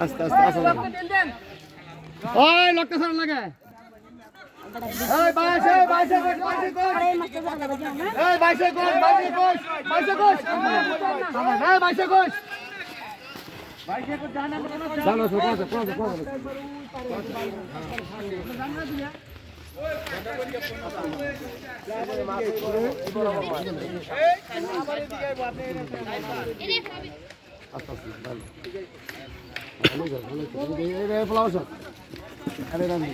আস্তে আস্তে আস্তে ওই লক্ষ্য সারা লাগে এই বাইশে বাইশে কোচ বাইশে কোচ এই বাইশে কোচ বাইশে কোচ বাইশে কোচ এই বাইশে কোচ জানো তো কোচ কোচ কোচ আস্তে আস্তে এই এই ফ্লাওয়ার শট আরে রানি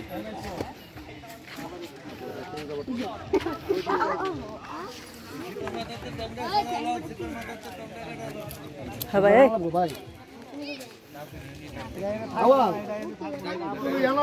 হ্যাঁ ভাই ভাই আওয়াজ তুমি জানো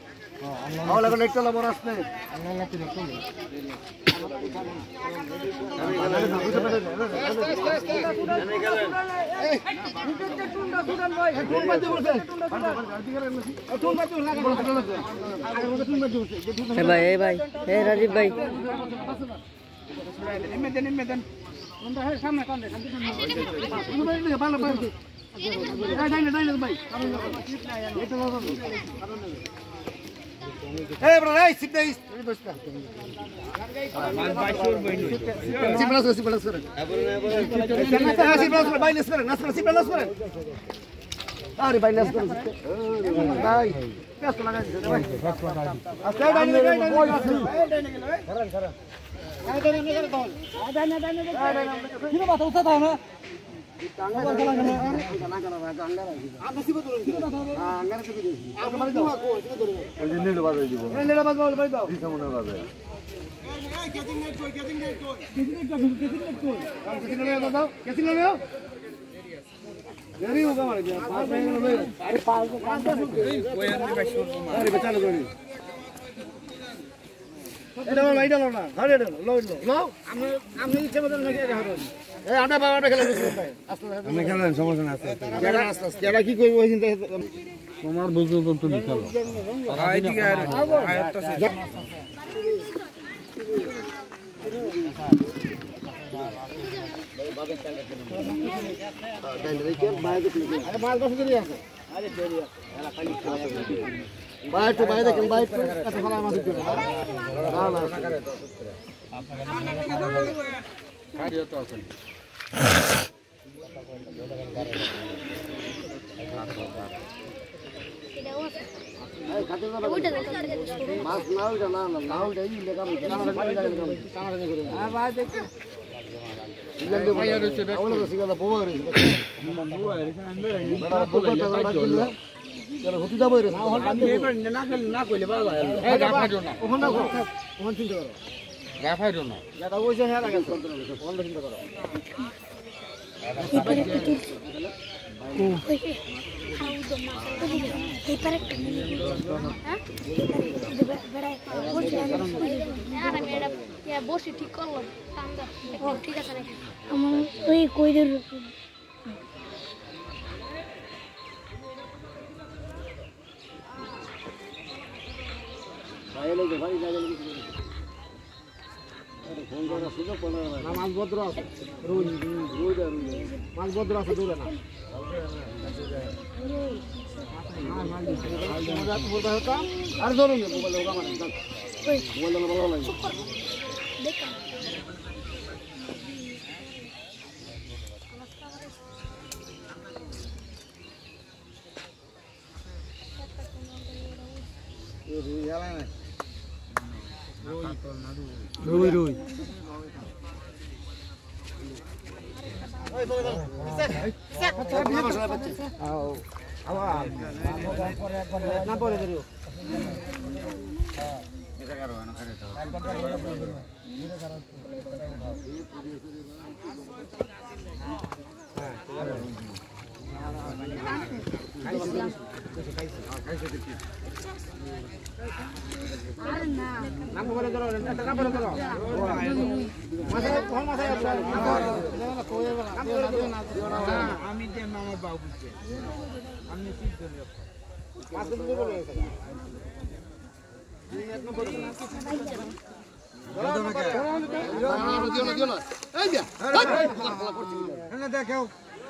আছে না ভূত উপরে আস্তে একটু ভাই ভাই ভাই ভাই আপনারা ভাই। Eh, bro, hai, sip de la la এটা না এটা না ঘরে এটা লো লো আমি আমি ইচ্ছে মতো নাকি এটা হবে তোমার বুঝলো তো তুমি খেলো। কেজি আছে। বাইরে বাইরে দেখেন বাইরে কাছে ফেলা মাছ না না। মাছ না ওইটা না না না ওইটা এই লেখা না না গাফা না হ্যাঁ ওখান চিন্তা করো বসে ঠিক করলাম ঠিক আছে নাকি আমার ওই কইদের ভাই লাগে ভাই লাগে ফোন করার সুযোগ পাওয়া না মাছ ভদ্র আছে রুই রুই রুই মাছ ভদ্র আছে দূরে না আর ধরুন মোবাইল ওগা মানে মোবাইল ভালো লাগে রুই রুই না পরে ধরিও আর না নাম করে ধরো একটা আমি যে আমার বাবু আমি ঠিক